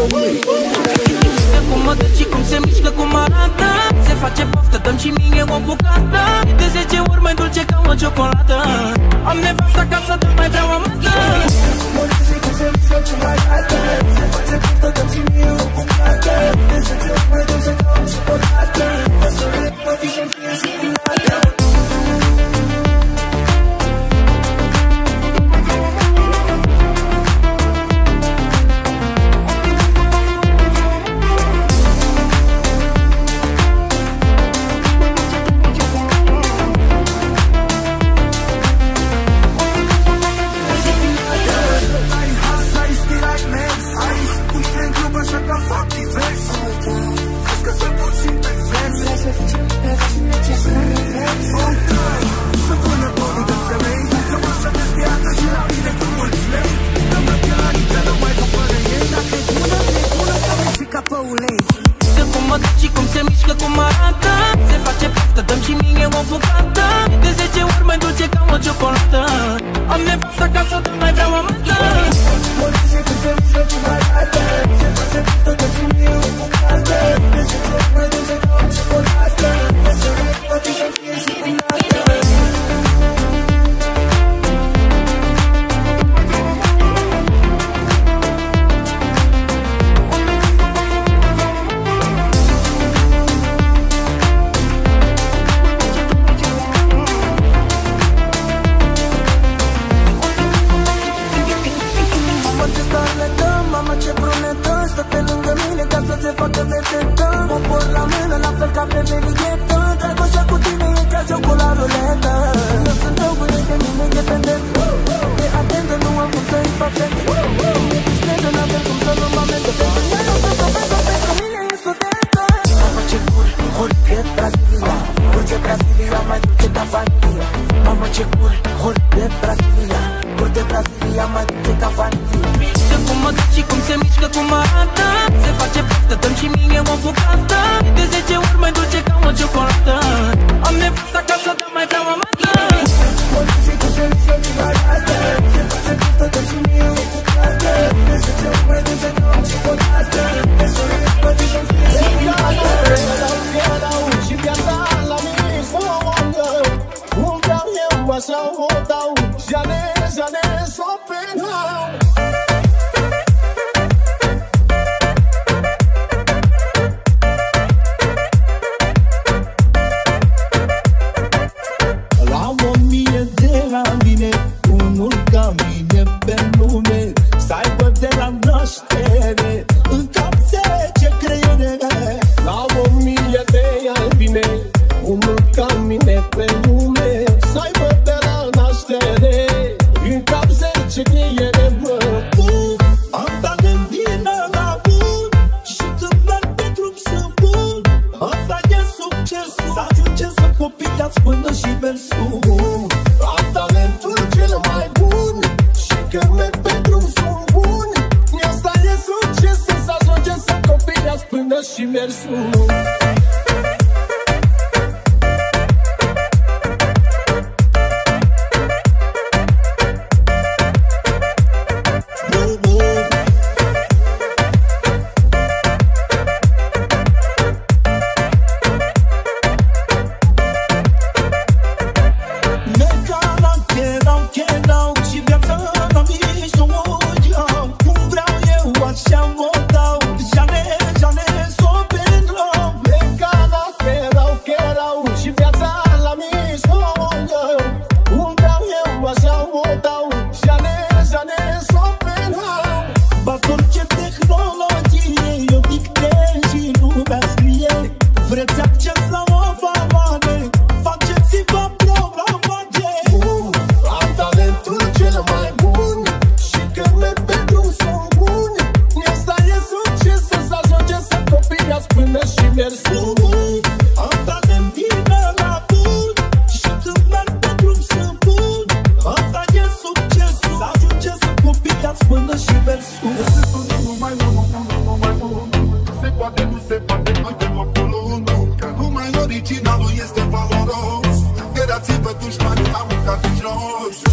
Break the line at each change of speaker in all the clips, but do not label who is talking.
pământ Uite cum mă duci și cum se mișcă, cum arată. Se face poftă, dăm și mie o bucată. E de 10 ori mai dulce ca o ciocolată. Am nevasta ca să mai vreau amată Mă duci și cum se mișcă, cum arată. Se face poftă, dăm și mie o bucată. mișcă, cum mă duc și cum se mișcă, cum arată. Se face poftă, dăm și mie o bucată De 10 ori mai dulce ca o ciocolată. Am nevasta ca să dăm, mai vreau
am mai decât avaniu Mișcă cum mă duc și cum se mișcă cum arată. Se face poftă, dăm și mie o bucată. De 10 ori mai dulce ca o ciocolată. Am nevastă acasă, dar mai vreau amată Mă duc și cum se mișcă cum arată. Se face poftă, dăm și mie o bucată. De 10 ori mai ciocolată. De sorile să-mi fie. Și viața Cum vreau eu, așa bebé. got these lungs.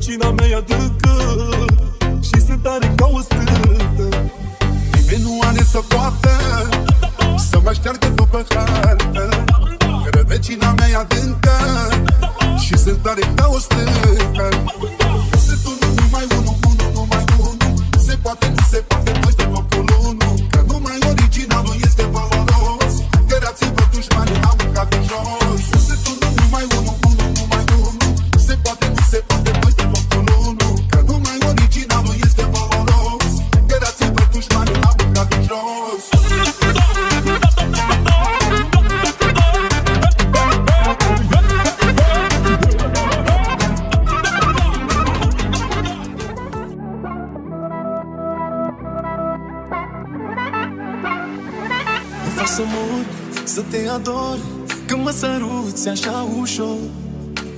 Rădăcina mea adâncă Și sunt tare ca o stântă Nimeni nu are să poată Să mă șteargă după hartă. Rădăcina mea adâncă Și sunt tare ca
o stântă să mor, să te ador Când mă săruți așa ușor.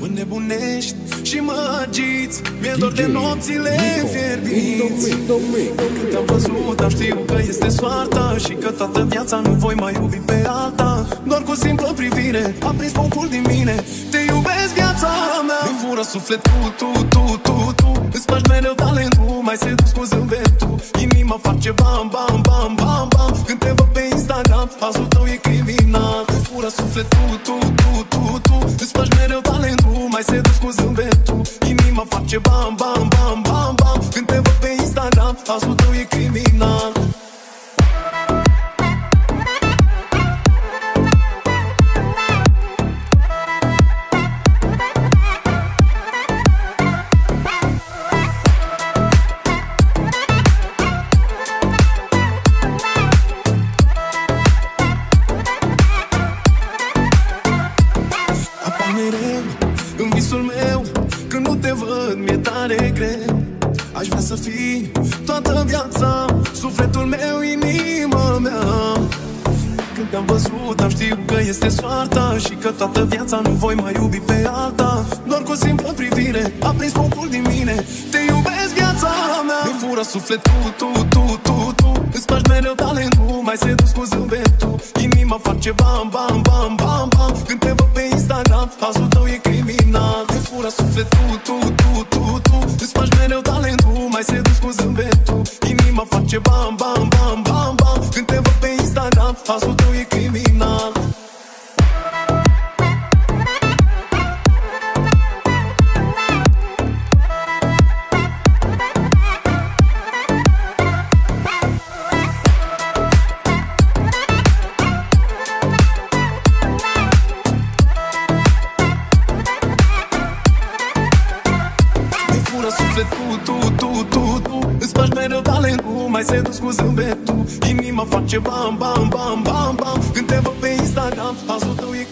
Mă nebunești și mă agiți Mi-e dor de nopțile fierbinți. Când te-am văzut am știut că este soarta Și că toată viața nu voi mai iubi pe alta Doar cu o simplă privire am prins focul din mine. Te iubesc viața mea. Îmi fură sufletul tu, tu, tu, tu Îți faci mereu talentul Mai seduc cu zâmbetul. Inima face bam, bam, bam, bam, bam. Când te văd pe Instagram Pasul tău e criminal. Îmi fură sufletul tu, tu, tu, tu Îți faci mereu talentul Mai seduc cu zâmbetul. Inima face bam, bam, bam, bam, bam. Când te văd pe Instagram Pasul tău mereu. În visul meu Când nu te văd mi-e tare greu. Aș vrea să fii toată viața Sufletul meu, inima mea. Când te-am văzut am știut că este soarta Și că toată viața nu voi mai iubi pe alta. Doar cu o simplă privire a prins focul din mine. Te iubesc viața mea. Îmi fură sufletul tu, tu, tu, tu Îți faci mereu talentul Mai sedus cu zâmbetul. Inima face bam, bam, bam, bam, bam. Când te văd pe Instagram Pasul tău e criminal. Îmi fură sufletul tu, tu, tu, tu. Îți faci mereu talentul Mai sedus cu zâmbetul. Inima face bam, bam, bam, bam, bam. Când te văd pe Instagram Pasul tău e criminal Îți faci mereu talentul Mai sedus cu zâmbetul. Inima face bam, bam, bam, bam, bam. Când te văd pe Instagram Pasul tău e